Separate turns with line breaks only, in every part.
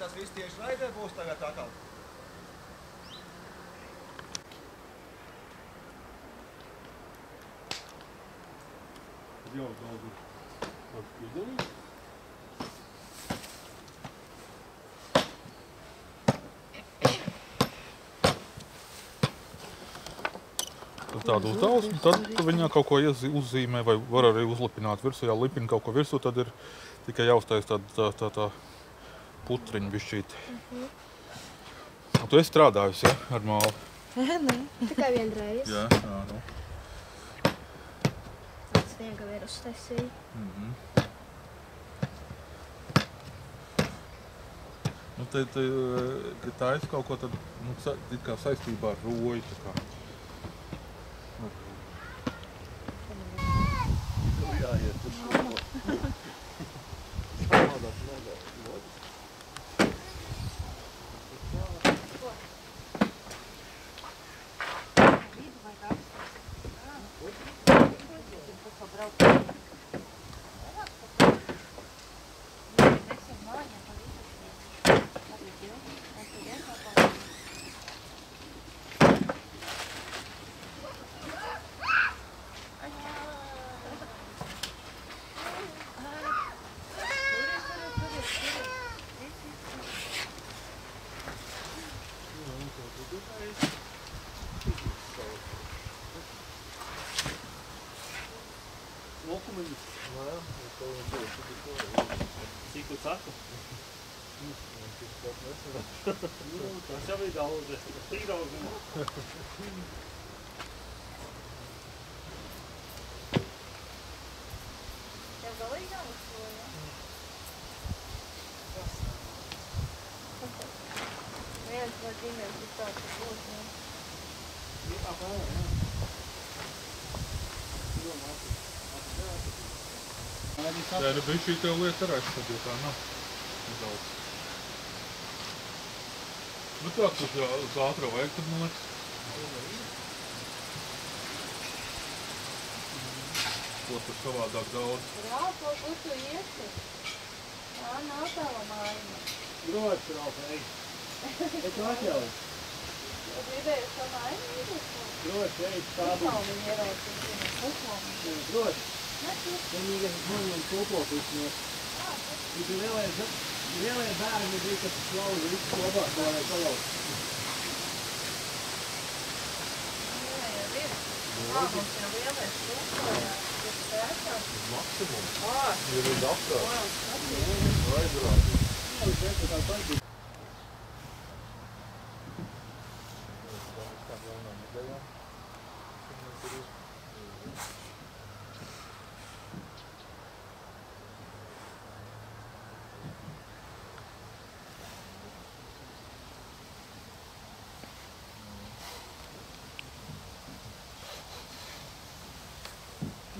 tas viss tieši raidē būs tagad atkal.
Jau daudz izdarīt.
tādu uzdevusmu, tad viņā kaut ko uzzīmē vai var arī uzlipināt virsū. Ja lipina kaut ko virsū, tad ir tikai jāuztais tā, tā, tā, tā putriņa bišķīt. Un tu esi strādājusi, ja, ar māli?
Nē,
Tikai vienreiz.
Jā, jā, nu.
Sniega vīrus taisīja.
Mhm. Nu, te, te, tā ir kaut ko tad, nu, it kā saistībā ar roju. tā kā.
Okay. Lokumiņus. Nē, to būs.
Cik tu saka? Nu, tas jau ir daudz. Tik daudz. nu.
Tev galīgi uz to, ja? Viens no ģimenes ir tāds, ka būs, ne?
Jā, apmēram, jā.
Jā, nu bija šī tev lieta ar aizsardzību, tā nav. Nedaudz. Nu tā, kas uz, ātro vajag, tad man liekas. Ko tur savādāk daudz.
Rāpo, kur tu iesi? Tā nav tava māja.
Droši, Ralfei. Es tu atļauju.
Tu gribēji uz to māju īrus?
Droši, ej, stābu.
Puslaumiņu ieraudzīt, zini, puslaumiņu.
Droši.
Ne, tu
Vienīgais es maniem koplokus. Viņš ir lielais, lielie bērni bija, kas slauza visu kopā, ko varēja salauzt.
Jā, jau ir. Ā, mums ir lielais puslaumiņš. Tas sēstās.
Maksimums.
Ā,
Ir līdz apkārt.
wow, skaties.
Aizrādīt.
Jā, viņš vienkārši tā paģi.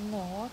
No,